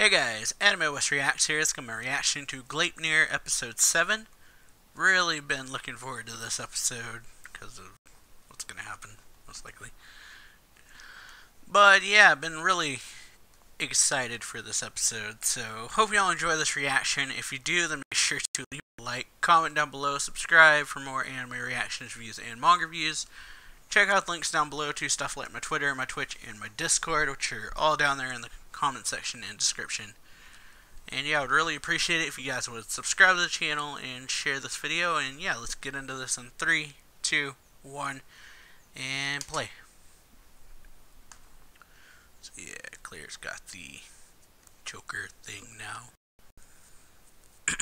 Hey guys, Anime West Reacts here. It's my reaction to Gleipnir episode 7. Really been looking forward to this episode because of what's going to happen, most likely. But yeah, been really excited for this episode. So hope y'all enjoy this reaction. If you do, then make sure to leave a like, comment down below, subscribe for more anime reactions, reviews, and manga reviews. Check out the links down below to stuff like my Twitter, my Twitch, and my Discord, which are all down there in the comment section and description. And yeah, I would really appreciate it if you guys would subscribe to the channel and share this video. And yeah, let's get into this in 3, 2, 1, and play. So yeah, Claire's got the Joker thing now.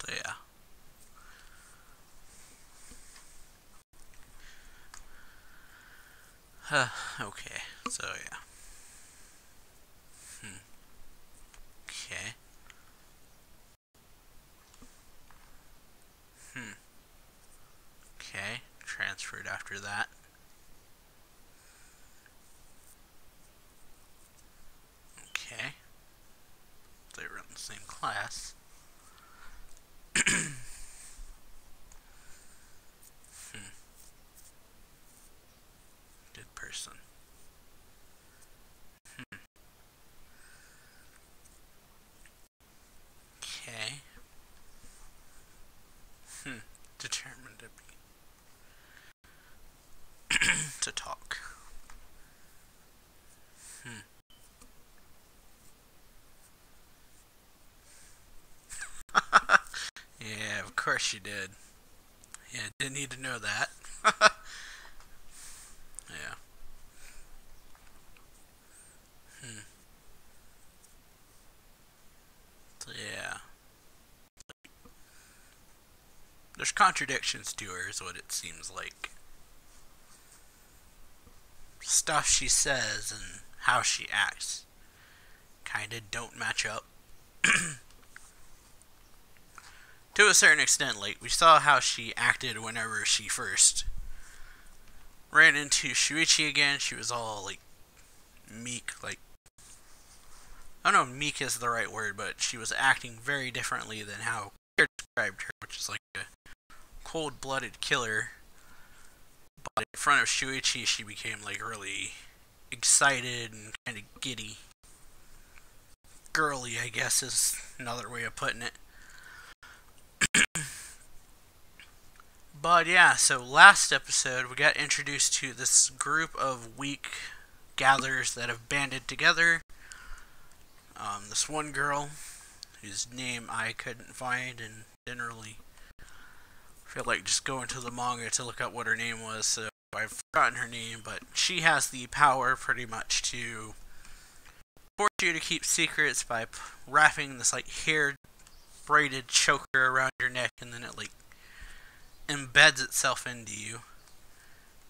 so yeah. Huh, okay, so yeah. Okay. Hmm. Okay, transferred after that. Okay. They were in the same class. hmm. Good person. determined to be to talk. Hmm. yeah, you did. Yeah, didn't need to know that. yeah. Hmm. So, yeah. There's contradictions to her, is what it seems like. Stuff she says and how she acts kinda don't match up. to a certain extent, like, we saw how she acted whenever she first ran into Shuichi again. She was all, like, meek, like, I don't know meek is the right word, but she was acting very differently than how described her, which is like a cold-blooded killer. But in front of Shuichi, she became like really excited and kind of giddy. Girly, I guess, is another way of putting it. But yeah, so last episode we got introduced to this group of weak gatherers that have banded together. Um, this one girl, whose name I couldn't find and didn't really feel like just going to the manga to look up what her name was, so I've forgotten her name, but she has the power pretty much to force you to keep secrets by wrapping this like hair braided choker around your neck and then it like embeds itself into you.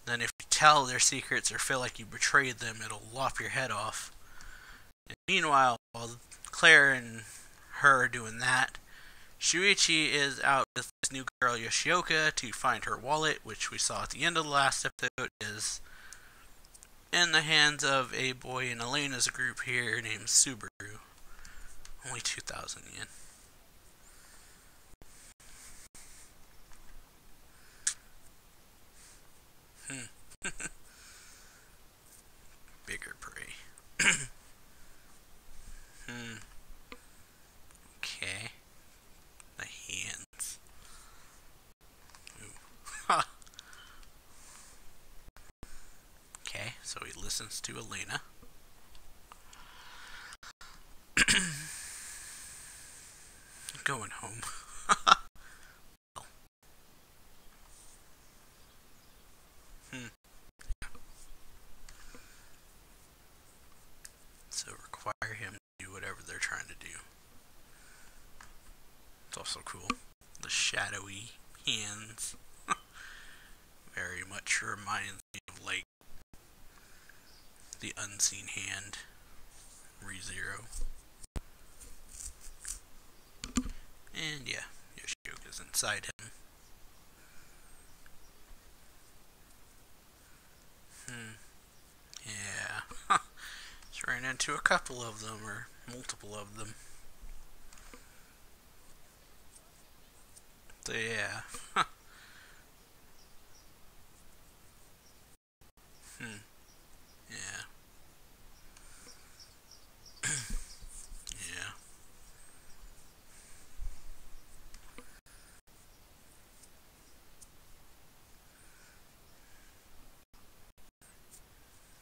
Then if you tell their secrets or feel like you betrayed them, it'll lop your head off. And meanwhile, while Claire and her are doing that, Shuichi is out with this new girl Yoshioka to find her wallet, which we saw at the end of the last episode is in the hands of a boy in Elena's group here named Subaru. Only 2,000 yen. Hmm. Bigger prey. hmm. Okay. okay, to Elena. Going home. hmm. So require him to do whatever they're trying to do. It's also cool. The shadowy hands very much reminds me of like the unseen hand ReZero. And yeah, Yoshioka's inside him. Hmm. Yeah. Just ran into a couple of them or multiple of them. So yeah. hmm. Yeah. yeah.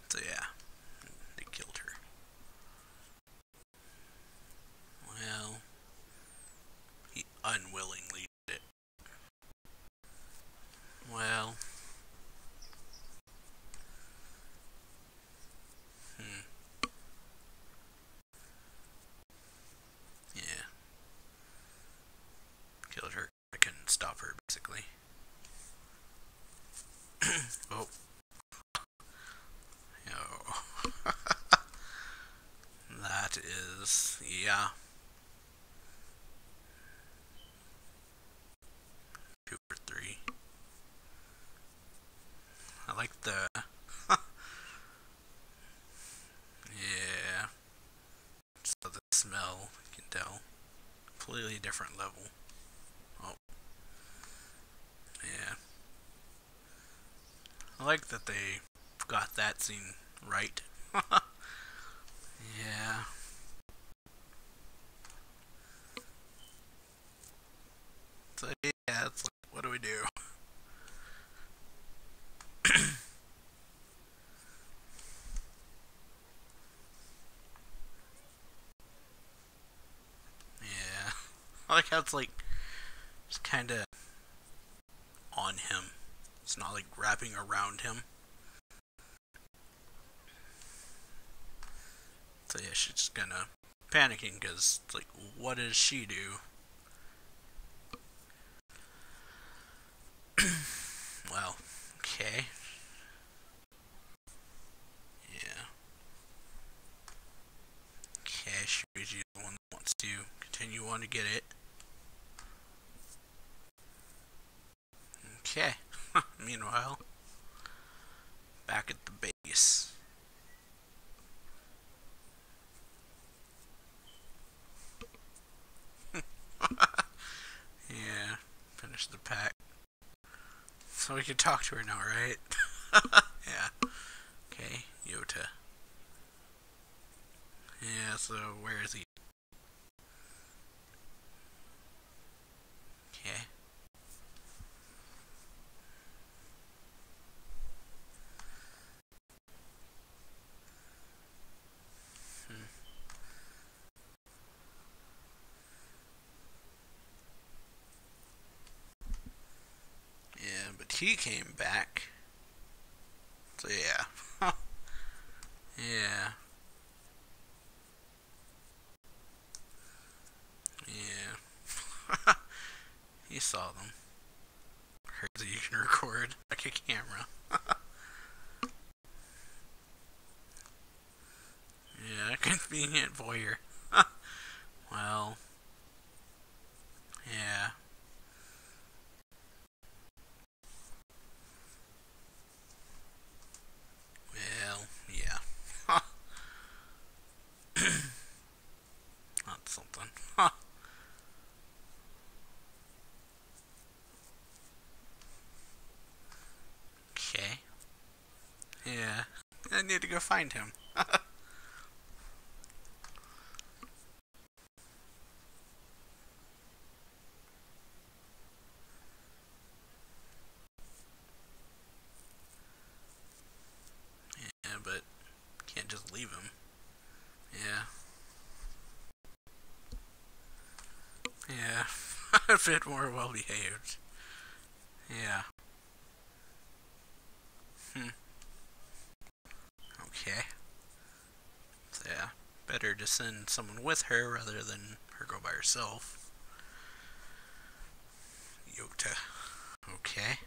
So yeah, they killed her. Well, he unwillingly did it. Well, hmm. Yeah. Killed her. I couldn't stop her, basically. oh. Yo. that is, yeah. Two or three. I like the. yeah. So the smell, you can tell. Completely different level. Oh. Yeah. I like that they got that scene right. yeah. So yeah, it's like, what do we do? yeah. I like how it's like, just kind of on him. It's not like wrapping around him. So yeah, she's of panicking because, like, what does she do? well, okay. Yeah. Okay, Shuichi's the one that wants to continue on to get it. Okay. Meanwhile, back at the base. yeah, finish the pack. So we can talk to her now, right? yeah. Okay, Yota. Yeah, so where is he? Okay. Hmm. Yeah, but he came back. So yeah. yeah. Yeah. he saw them. Heard that you can record like a camera. yeah, convenient voyeur. well. Yeah. Well, yeah. That's something. okay. Yeah. I need to go find him. yeah, but can't just leave him. Yeah. Yeah. a bit more well behaved. Yeah. Hmm. Okay. So yeah, to send someone with her rather than her go by herself. Yota. Okay.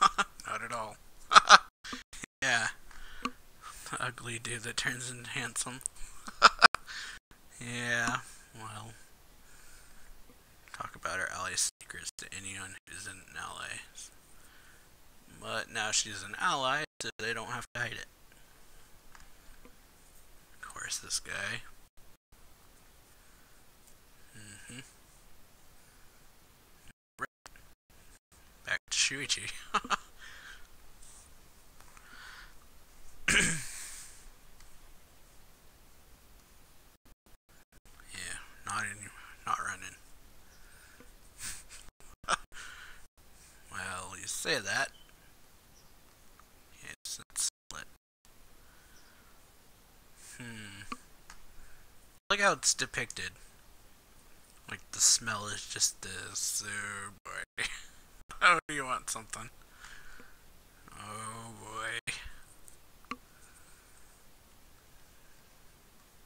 Not at all. yeah. The ugly dude that turns into handsome. yeah, well. Talk about her ally secrets to anyone who's an ally. But now she's an ally, so they don't have to hide it. There's this guy. Mm-hmm. Back to Shuichi. yeah, not any, not running. well, you say that. Yes, it's split. Hmm. Look how it's depicted. Like the smell is just this. Oh boy. oh, you want something? Oh boy.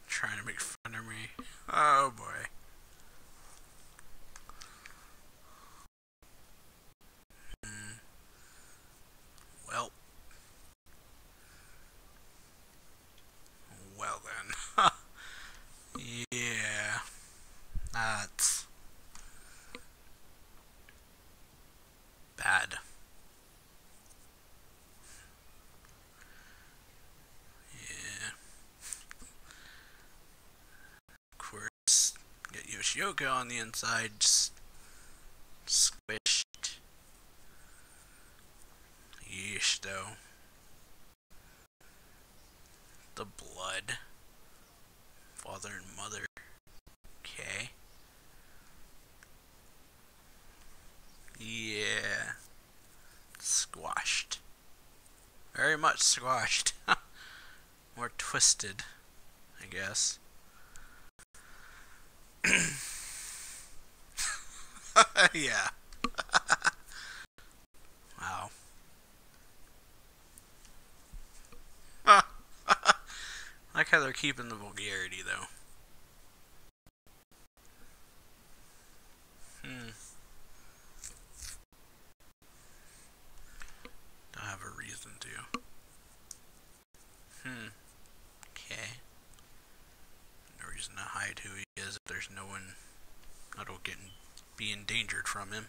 Trying to make fun of me. Oh boy. Hmm. Well. Well then. yeah. That's bad. Yeah. Of course, get on the inside, squished. Yeesh, though. The blood. Father and mother. Okay. Yeah. Squashed. Very much squashed. More twisted, I guess. yeah. wow. I like how they're keeping the vulgarity, though. Hmm. Don't have a reason to. Hmm. Okay. No reason to hide who he is if there's no one that'll get in, be endangered from him.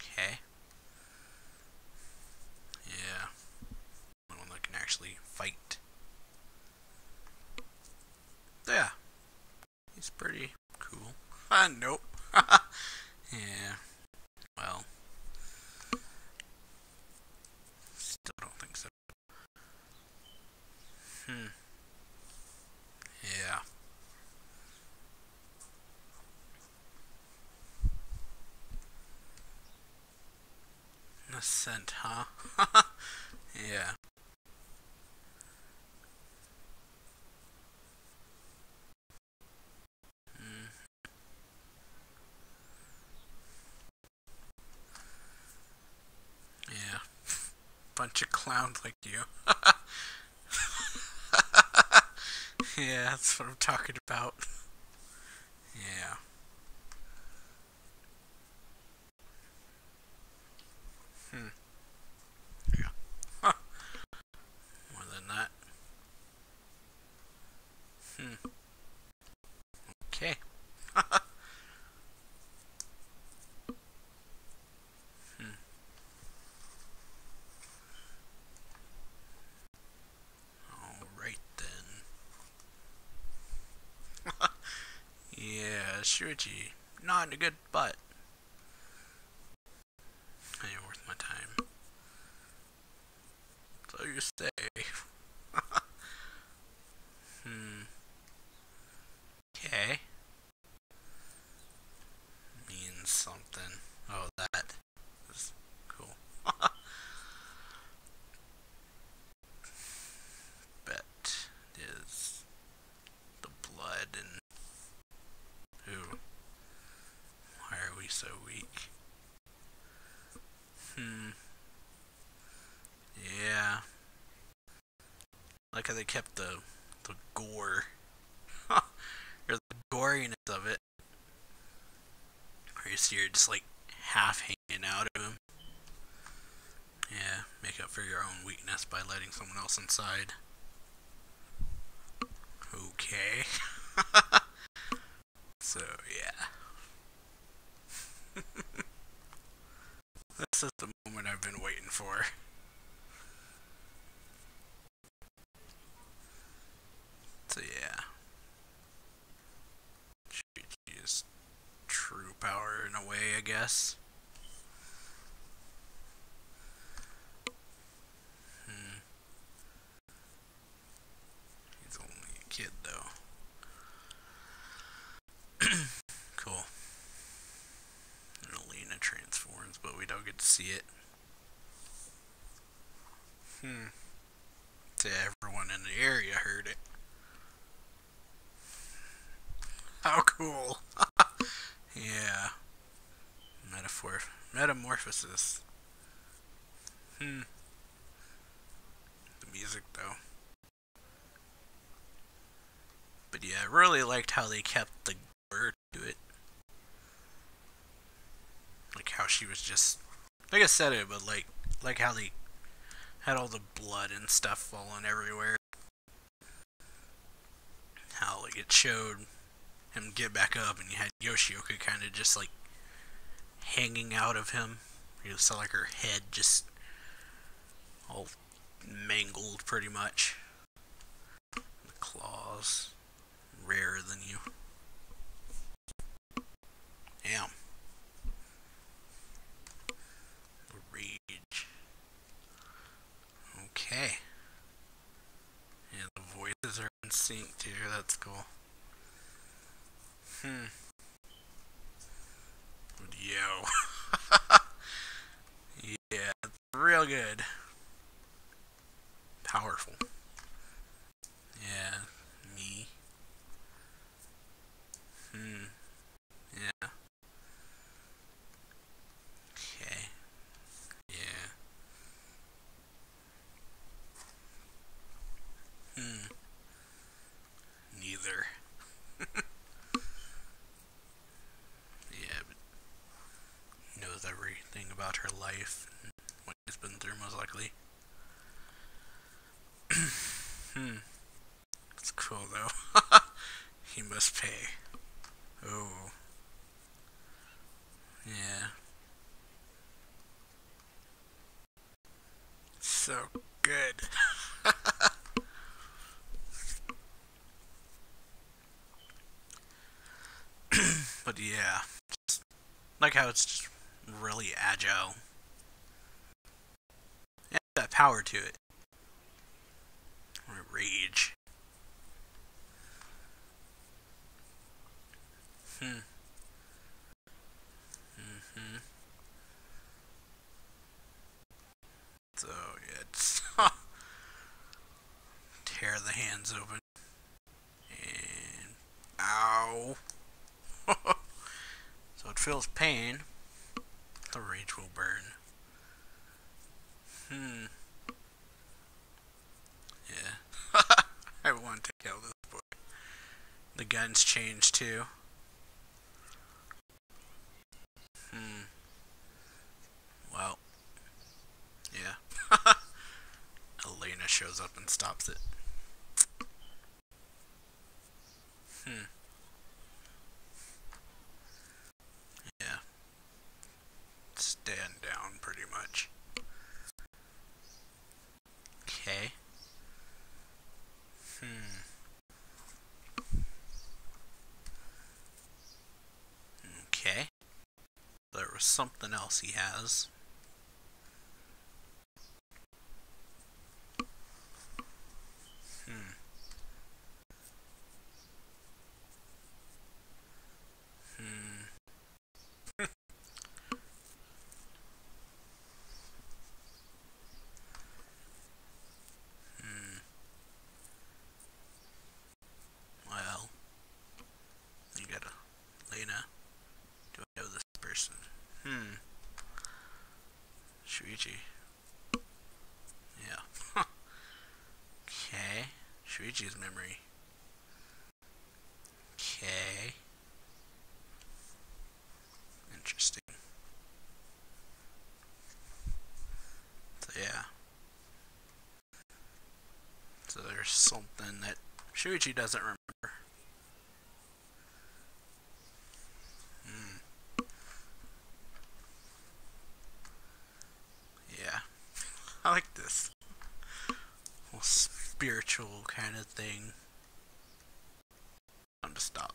Okay. Yeah. No one that can actually fight. Yeah. He's pretty cool. Ah, nope. yeah. Well. Still don't think so. Hmm. Yeah. Ascent, huh? yeah. Mm. Yeah. Bunch of like you. yeah, that's what I'm talking about. Yeah. Hmm. Yeah. Huh. More than that. Hmm. Okay. hmm. Alright then. yeah, Not in a good butt. Ain't worth my time. So you say. hmm. Okay. Means something. Oh, that is cool. Bet is the blood and who? Why are we so weak? Hmm. Yeah. Like how they kept the the gore or the goriness of it. Or you see you're just like half hanging out of him. Yeah, make up for your own weakness by letting someone else inside. Okay. so, yeah. this is the moment I've been waiting for. So yeah. Shuichi's true power in a way, I guess. Hmm. He's only a kid though. cool. Transforms, but we don't get to see it. Hmm. So everyone in the area heard it. How cool. Metamorphosis. Hmm. The music though. But yeah, I really liked how they kept the word to it. Like how she was just like I said it, but like like how they had all the blood and stuff falling everywhere. How like it showed him get back up, and you had Yoshioka kind of just like hanging out of him. You know, saw like her head just all mangled, pretty much. The claws, rarer than you. Damn. Rage. Okay. Yeah, the voices are in sync too. That's cool. Hmm. Yo. yeah, real good. Powerful. Yeah, me. Hmm. Yeah. Okay. Yeah. Hmm. Neither. everything about her life and what she's been through, most likely. hmm. It's cool, though. he must pay. Oh. Yeah. So good. but yeah, like how it's just agile. It that power to it. Rage. Hmm. Mm-hmm. So, it's... tear the hands open. And... Ow! so it feels pain the rage will burn. Hmm. Yeah. I want to kill this boy. The guns change too. Hmm. Well. Yeah. Elena shows up and stops it. Hmm. stand down pretty much. Okay. Hmm. Okay. There was something else he has. Pikachu's memory. Okay. Interesting. So, yeah. So there's something that Shuichi doesn't remember. Hmm. Yeah. I like this. We'll spiritual kind of thing. I'm to stop.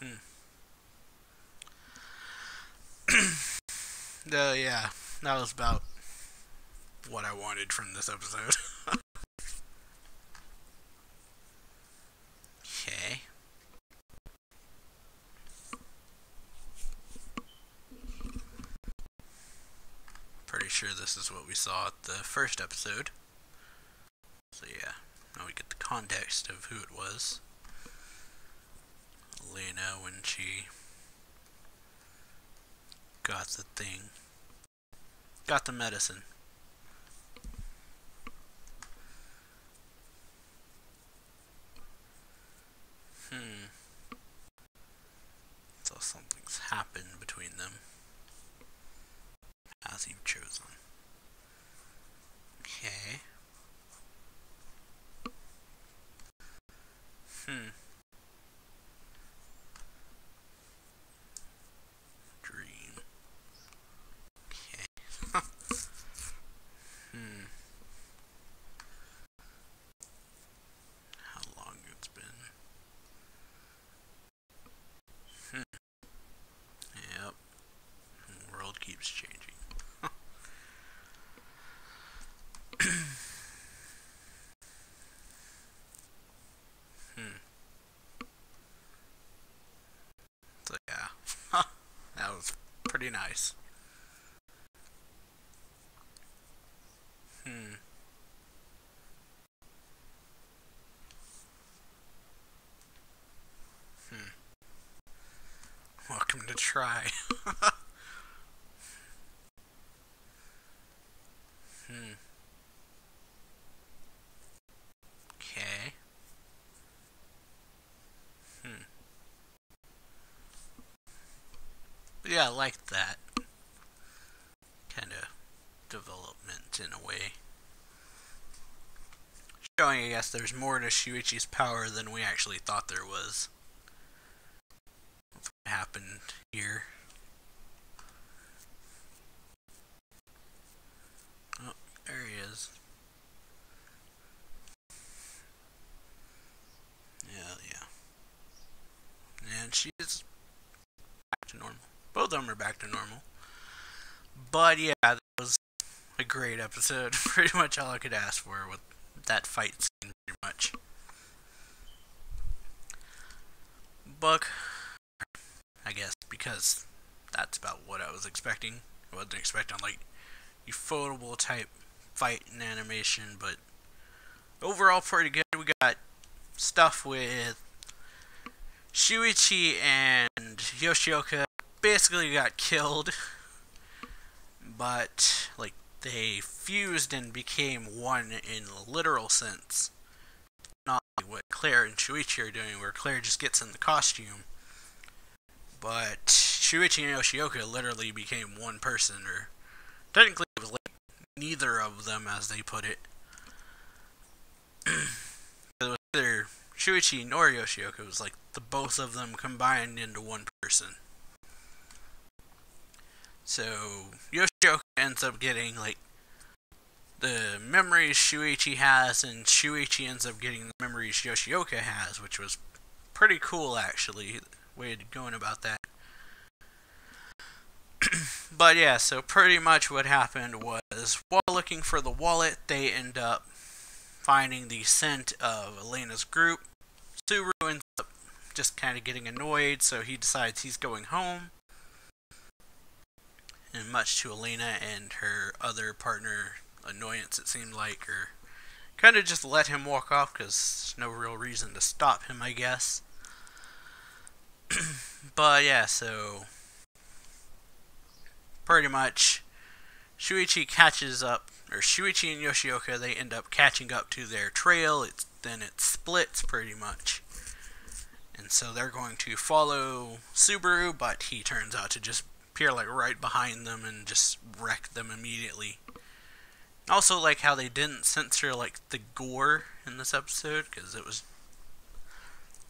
Hmm. uh, yeah, that was about what I wanted from this episode. okay. Pretty sure this is what we saw at the first episode. So yeah, now we get the context of who it was. Lena when she got the thing. Got the medicine. Hmm. So something's happened between them. As you've chosen. Okay. Hmm. Dream. Okay. hmm. How long it's been. Hmm. Yep. The world keeps changing. hmm. So yeah, that was nice. Hmm. Hmm. Welcome to try. hmm. Okay. Hmm. Yeah, I like that kind of development in a way. Showing, I guess, there's more to Shuichi's power than we actually thought there was. What happened here. Oh, there he is. Yeah, yeah. And she's back to normal. Both of them are back to normal. But yeah, that was a great episode. Pretty much all I could ask for with that fight scene, pretty much. Buck, I guess, because that's about what I was expecting. I wasn't expecting, like, ufotable type fight and animation, but overall pretty good. We got stuff with Shuichi and Yoshioka basically got killed, but like they fused and became one in literal sense. What Claire and Shuichi are doing, where Claire just gets in the costume, but Shuichi and Yoshioka literally became one person, or technically it was like neither of them, as they put it. it was either Shuichi nor Yoshioka. It was like the both of them combined into one person. So Yoshioka ends up getting like the memories Shuichi has, and Shuichi ends up getting the memories Yoshioka has, which was pretty cool actually. Way of going about that. but yeah, so pretty much what happened was while looking for the wallet, they end up finding the scent of Elena's group. Subaru ends up just kind of getting annoyed, so he decides he's going home. And much to Elena and her other partner annoyance, it seemed like, or kind of just let him walk off because no real reason to stop him, I guess. but yeah, so pretty much Shuichi catches up, or Shuichi and Yoshioka, they end up catching up to their trail. It's then it splits pretty much. And so they're going to follow Subaru, but he turns out to just appear like right behind them and just wreck them immediately. Also, like how they didn't censor like the gore in this episode because it was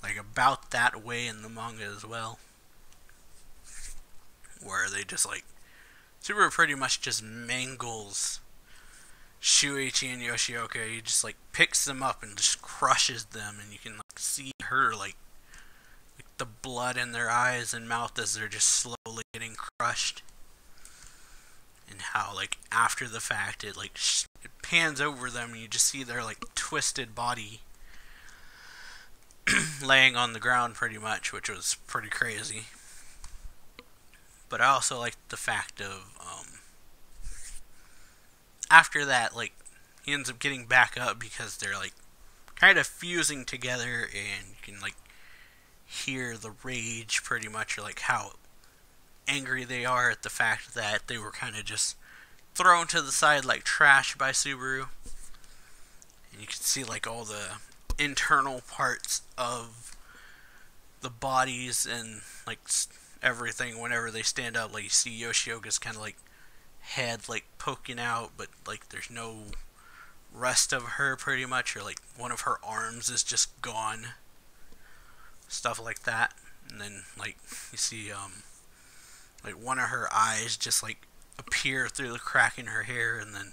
like about that way in the manga as well, where they just like Subaru pretty much just mangles Shuichi and Yoshioka. He just like picks them up and just crushes them, and you can like see her like, like the blood in their eyes and mouth as they're just slowly getting crushed. And how like after the fact it like sh- it pans over them and you just see their like twisted body laying on the ground pretty much, which was pretty crazy. But I also liked the fact of um, after that, like he ends up getting back up because they're like kind of fusing together, and you can like hear the rage pretty much, or like how angry they are at the fact that they were kind of just thrown to the side like trash by Subaru. And you can see like all the internal parts of the bodies and like everything whenever they stand up. Like you see Yoshioka's kind of like head like poking out, but like there's no rest of her pretty much, or like one of her arms is just gone. Stuff like that, and then like you see um like one of her eyes just like appear through the crack in her hair, and then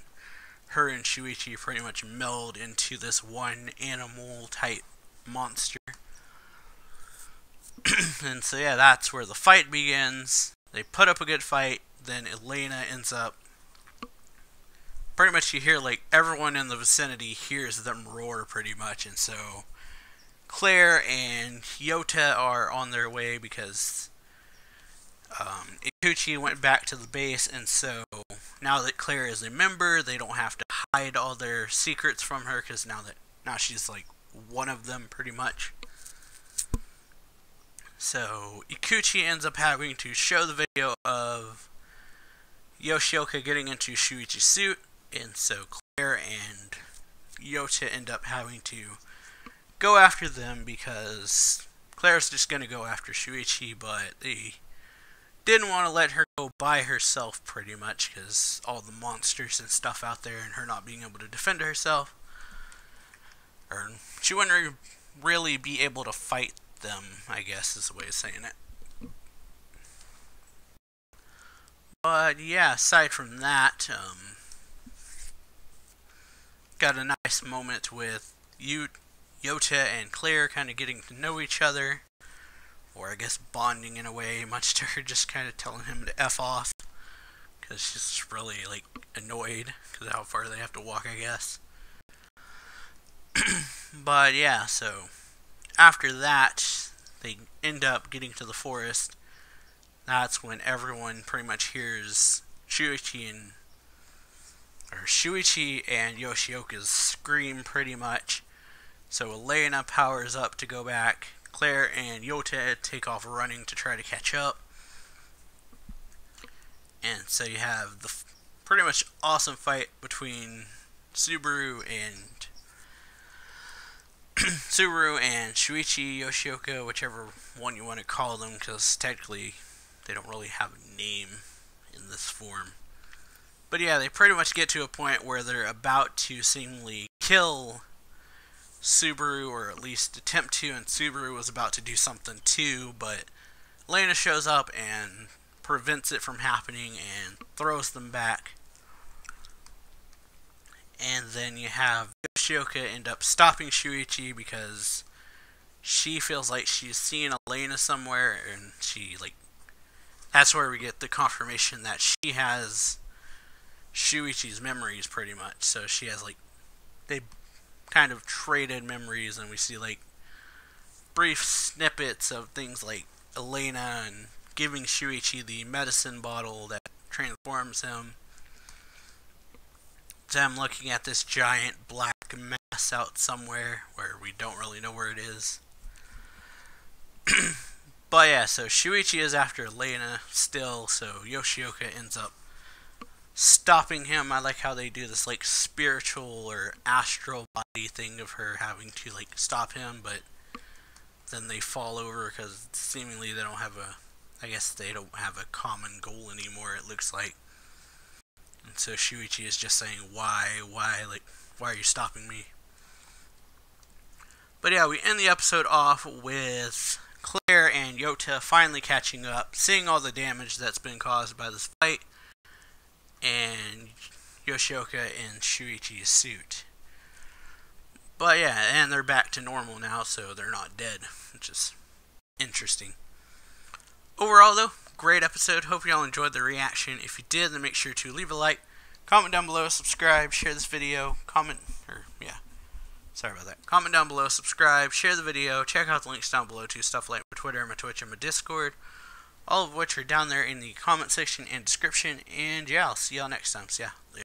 her and Shuichi pretty much meld into this one animal type monster. and so yeah, that's where the fight begins. They put up a good fight, then Elena ends up pretty much you hear like everyone in the vicinity hears them roar pretty much and so Claire and Yota are on their way because Ikuchi went back to the base, and so now that Claire is a member, they don't have to hide all their secrets from her because now that now she's like one of them pretty much. So Ikuchi ends up having to show the video of Yoshioka getting into Shuichi's suit, and so Claire and Yota end up having to go after them because Claire's just gonna go after Shuichi, but they didn't want to let her go by herself pretty much because all the monsters and stuff out there and her not being able to defend herself. Or she wouldn't really be able to fight them i guess is the way of saying it. But yeah aside from that um, got a nice moment with you yota and claire kind of getting to know each other or I guess bonding in a way, much to her just kind of telling him to f off, because she's really like annoyed because how far they have to walk, I guess. but yeah, so after that, they end up getting to the forest. That's when everyone pretty much hears Shuichi and or Shuichi and Yoshioka's scream pretty much. So Elena powers up to go back Claire and Yota take off running to try to catch up. And so you have the pretty much awesome fight between Subaru and Subaru and Shuichi Yoshioka, whichever one you want to call them, because technically they don't really have a name in this form. But yeah, they pretty much get to a point where they're about to seemingly kill Subaru, or at least attempt to, and Subaru was about to do something too, but Lena shows up and prevents it from happening and throws them back. And then you have Yoshioka end up stopping Shuichi because she feels like she's seen Elena somewhere, and she, like, that's where we get the confirmation that she has Shuichi's memories pretty much. So she has, like, they kind of traded memories, and we see like brief snippets of things like Elena and giving Shuichi the medicine bottle that transforms him. Them looking at this giant black mass out somewhere where we don't really know where it is. but yeah, so Shuichi is after Elena still, so Yoshioka ends up stopping him. I like how they do this like spiritual or astral body thing of her having to like stop him, but then they fall over because seemingly they don't have a. I guess they don't have a common goal anymore. It looks like. And so Shuichi is just saying, "Why? Why? Like, why are you stopping me?" But yeah, we end the episode off with Claire and Yota finally catching up, seeing all the damage that's been caused by this fight and Yoshioka in Shuichi's suit. But yeah, and they're back to normal now, so they're not dead, which is interesting. Overall, though, great episode. Hope y'all enjoyed the reaction. If you did, then make sure to leave a like, comment down below, subscribe, share this video, comment, or yeah, sorry about that. Comment down below, subscribe, share the video, check out the links down below to stuff like my Twitter, and my Twitch, and my Discord, all of which are down there in the comment section and description. And yeah, I'll see y'all next time. So yeah.